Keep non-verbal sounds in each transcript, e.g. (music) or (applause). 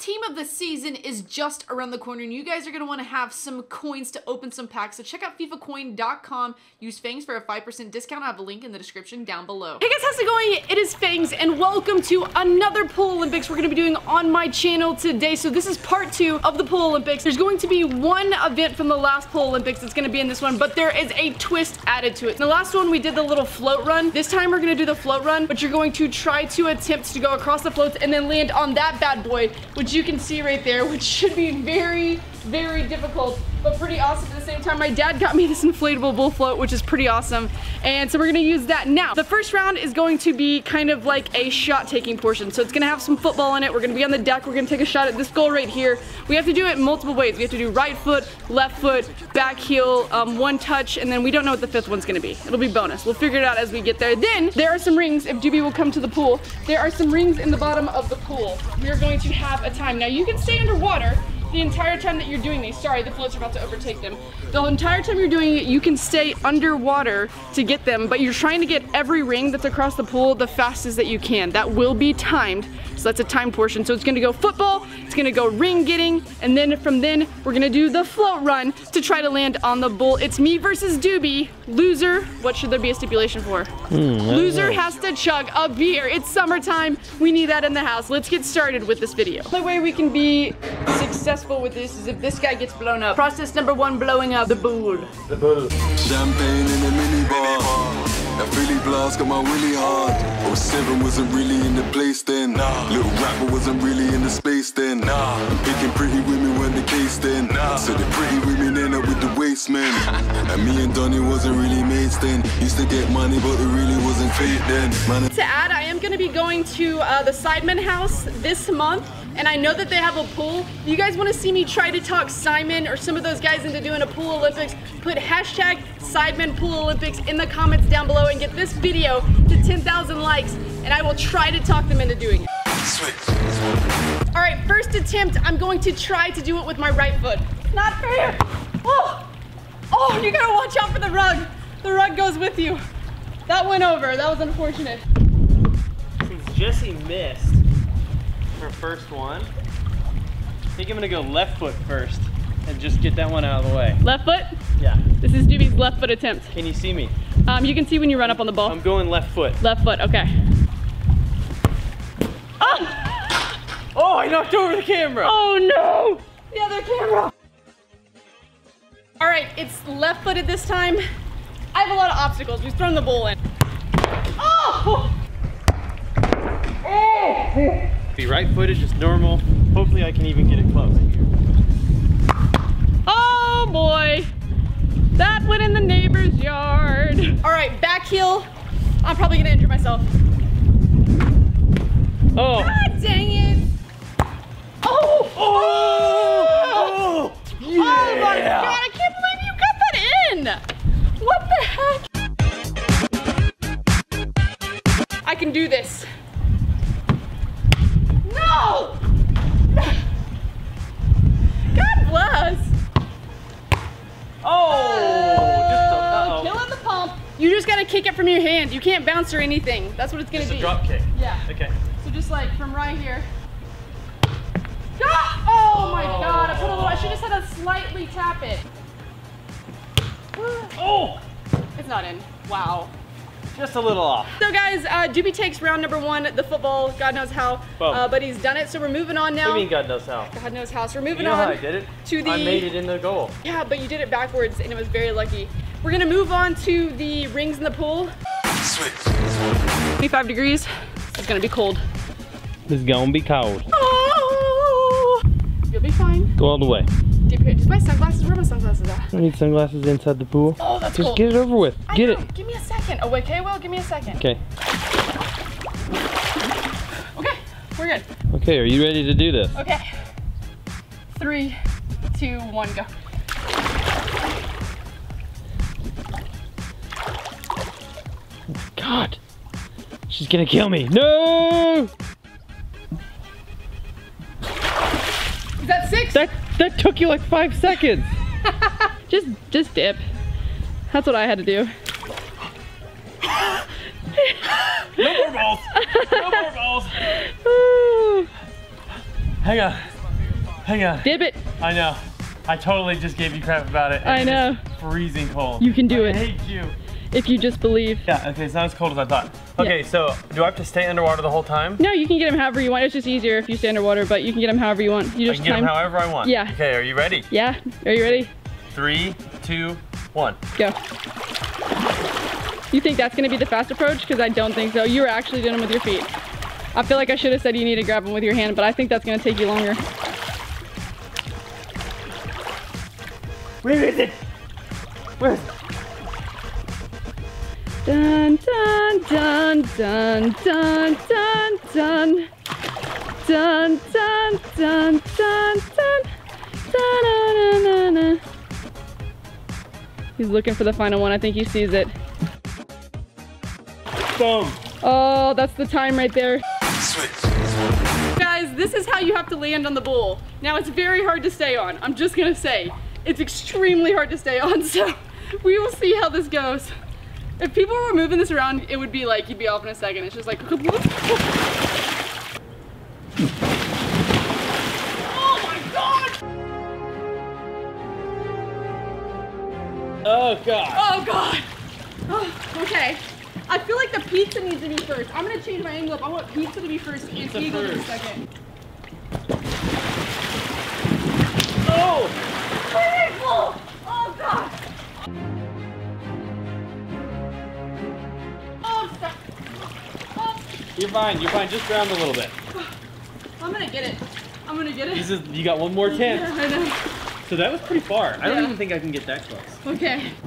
Team of the season is just around the corner, and you guys are going to want to have some coins to open some packs. So check out FIFACoin.com. Use Fangs for a 5% discount. I have a link in the description down below. Hey guys, how's it going? It is Fangs, and welcome to another Pool Olympics we're going to be doing on my channel today. So this is part two of the Pool Olympics. There's going to be one event from the last Pool Olympics that's going to be in this one, but there is a twist added to it. In the last one, we did the little float run. This time, we're going to do the float run, but you're going to try to attempt to go across the floats and then land on that bad boy, which which you can see right there, which should be very, very difficult, but pretty awesome at the same time. My dad got me this inflatable bull float, which is pretty awesome. And so we're gonna use that now. The first round is going to be kind of like a shot taking portion. So it's gonna have some football in it. We're gonna be on the deck. We're gonna take a shot at this goal right here. We have to do it multiple ways. We have to do right foot, left foot, back heel, um, one touch, and then we don't know what the fifth one's gonna be. It'll be bonus. We'll figure it out as we get there. Then there are some rings, if Doobie will come to the pool, there are some rings in the bottom of the pool. We are going to have a time. Now you can stay underwater, the entire time that you're doing these. Sorry, the floats are about to overtake them. The entire time you're doing it, you can stay underwater to get them, but you're trying to get every ring that's across the pool the fastest that you can. That will be timed, so that's a time portion. So it's gonna go football, it's gonna go ring getting, and then from then, we're gonna do the float run to try to land on the bull. It's me versus Doobie. Loser, what should there be a stipulation for? Hmm, Loser has to chug a beer. It's summertime, we need that in the house. Let's get started with this video. The way we can be successful with this is if this guy gets blown up. Process number one, blowing up the bull. The bull. Champagne in a minibar. That Philly got my willy hard. 07 wasn't really in the place then. Nah. Little rapper wasn't really in the space then. Nah. And picking pretty women weren't the case then. Nah. So the pretty women end up with the waste men. (laughs) and me and Donnie wasn't really mates then. Used to get money, but it really wasn't fate then. Man, To add, I am gonna be going to uh, the Sidemen house this month. And I know that they have a pool. If you guys wanna see me try to talk Simon or some of those guys into doing a pool Olympics, put hashtag Sidemen Pool Olympics in the comments down below and get this video to 10,000 likes and I will try to talk them into doing it. switch. All right, first attempt, I'm going to try to do it with my right foot. Not fair. Oh, oh, you gotta watch out for the rug. The rug goes with you. That went over, that was unfortunate. Since Jesse missed her first one, I think I'm gonna go left foot first and just get that one out of the way. Left foot, Yeah. this is Doobie's left foot attempt. Can you see me? Um, you can see when you run up on the ball. I'm going left foot. Left foot, okay. Oh, Oh, I knocked over the camera. oh no! The other camera. All right, it's left footed this time. I have a lot of obstacles. We've thrown the bowl in. Oh! Oh! Be right footed, just normal. Hopefully I can even get it close. Oh boy! That went in the neighbor's yard. All right, back heel. I'm probably gonna injure myself. Oh. God dang it! Oh! Oh! Oh, oh, oh my god, I can't believe you got that in! What the heck? I can do this. No! God bless. Oh! Just a, uh-oh. Killing the pump. You just gotta kick it from your hand. You can't bounce or anything. That's what it's gonna Just be. a drop kick. Yeah. Okay. So just like from right here. Ah! Oh my god, I put a little, I should have said a slightly tap it. (gasps) Oh! It's not in. Wow. Just a little off. So guys, uh, Doobie takes round number one, the football, God knows how, uh, but he's done it. So we're moving on What now. do you mean God knows how? God knows how. So we're You moving know on I did it? to the. I made it in the goal. Yeah, but you did it backwards, and it was very lucky. We're gonna move on to the rings in the pool. Switch. 25 degrees. It's gonna be cold. It's gonna be cold. Oh! You'll be fine. Go all the way. Just my sunglasses. Where are my sunglasses at? I need sunglasses inside the pool. Oh, that's Just cold. get it over with. I Get know. it. Give me a second. Oh, okay, well, give me a second. Okay. Okay, we're good. Okay, are you ready to do this? Okay. Three, two, one, go. God. She's gonna kill me. No! Is that six? That that took you like five seconds. (laughs) just, just dip. That's what I had to do. No more balls. No more (laughs) balls. Hang on. Hang on. Dip it. I know. I totally just gave you crap about it. I know. Freezing cold. You can do I it. I hate you. If you just believe. Yeah, okay, it's not as cold as I thought. Okay, so do I have to stay underwater the whole time? No, you can get them however you want. It's just easier if you stay underwater, but you can get them however you want. You just I can get them however I want. Yeah. Okay, are you ready? Yeah. Are you ready? Three, two, one. Go. You think that's gonna be the fast approach? Because I don't think so. You were actually doing them with your feet. I feel like I should have said you need to grab them with your hand, but I think that's gonna take you longer. Where is it? Where is it? Dun, dun, dun, dun, dun, dun, dun. Dun, dun, dun, dun, dun. Dun, dun, dun, dun. He's looking for the final one. I think he sees it. Boom. Oh, that's the time right there. Guys, this is how you have to land on the bull. Now, it's very hard to stay on. I'm just gonna say, it's extremely hard to stay on, (laughs) so we will see how this goes. If people were moving this around, it would be like, you'd be off in a second. It's just like, (laughs) oh my God! Oh god. Oh God! Oh, (sighs) okay. I feel like the pizza needs to be first. I'm gonna change my angle up. I want pizza to be first and Pizza eagle to be first. second. You're fine, you're fine. Just ground a little bit. (sighs) I'm gonna get it. I'm gonna get it. This is you got one more (laughs) Yeah. I know. So that was pretty far. I don't even think I can get that close. Okay. (laughs)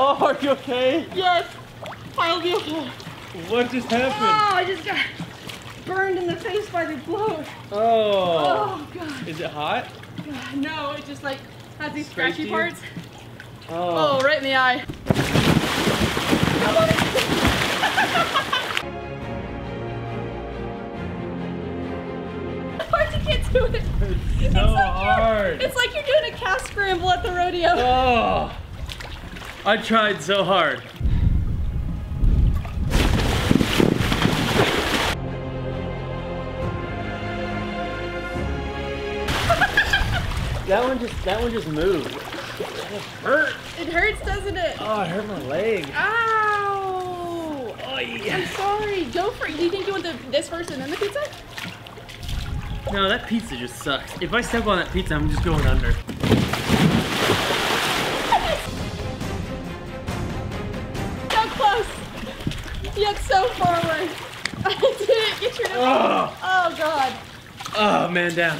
Oh, are you okay? Yes! I'll be okay. What just happened? Oh. I just got burned in the face by the blow. Oh. Oh, God. Is it hot? No, it just like has these scratchy you? parts. Oh. Oh, right in the eye. (laughs) hard to get to it. It's so like you're- hard. It's like you're doing a calf scramble at the rodeo. Oh. I tried so hard. That one just that one just moved. It hurt. It hurts, doesn't it? Oh, it hurt my leg. Ow! Oh I'm sorry. Go for it. Do you think you want the, this first and then the pizza? No, that pizza just sucks. If I step on that pizza, I'm just going under. (laughs) So close. Yet so far away. (laughs) I didn't get your Oh, Oh god. oh man, down.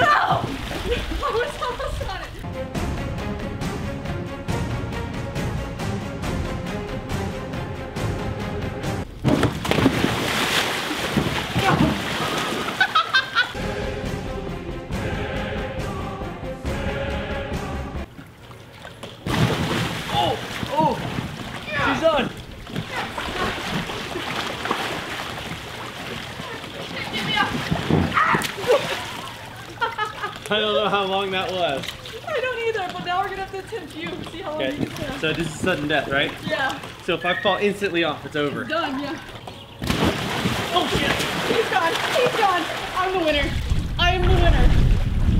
No! How long that was. I don't either, but now we're gonna have to attempt you. See how long Okay, you can stand. so this is sudden death, right? Yeah. So if I fall instantly off, it's over. Done, yeah. Oh shit! He's gone. He's gone. I'm the winner. I am the winner.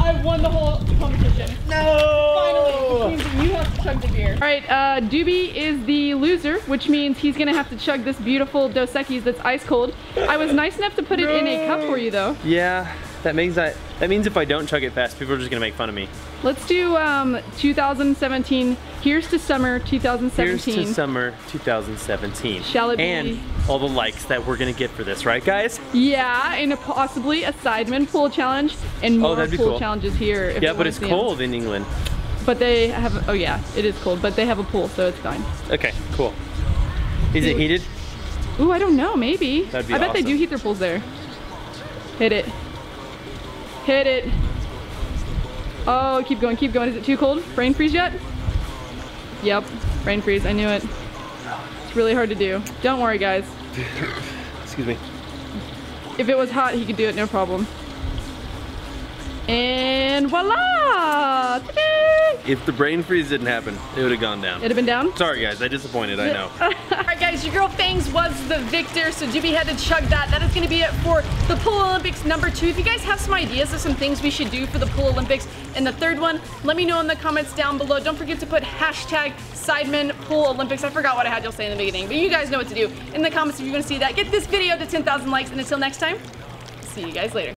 I won the whole competition. No! Finally, which means you have to chug the beer. All right, uh, Doobie is the loser, which means he's gonna have to chug this beautiful Dos Equis that's ice cold. I was nice enough to put it in a cup for you though. Yeah, that means that that means if I don't chug it fast, people are just gonna make fun of me. Let's do um, 2017. Here's to summer 2017. Here's 2017. to summer 2017. Shall it be? And all the likes that we're gonna get for this, right, guys? yeah, and a, possibly a Sidemen pool challenge and more Oh, pool cool. challenges here. if Yeah, but it's cold in England. But they have. Oh yeah, it is cold. But they have a pool, so it's fine. Okay, cool. Is it heated? Ooh, I don't know. Maybe. That'd be I bet they do heat their pools there. Hit it. Hit it. Oh, keep going, keep going. Is it too cold? Brain freeze yet? Yep, brain freeze. I knew it. It's really hard to do. Don't worry, guys. (laughs) Excuse me. If it was hot, he could do it, no problem. And voila! If the brain freeze didn't happen, it would have gone down. It'd have been down? Sorry guys, I disappointed, I know. (laughs) Alright guys, your girl Fangs was the victor, so Doobie ahead to chug that. That is gonna be it for the Pool Olympics number two. If you guys have some ideas of some things we should do for the Pool Olympics and the third one, let me know in the comments down below. Don't forget to put hashtag Sidemen Pool Olympics. I forgot what I had y'all say in the beginning, but you guys know what to do in the comments if you want to see that. Get this video to 10,000 likes, and until next time, see you guys later.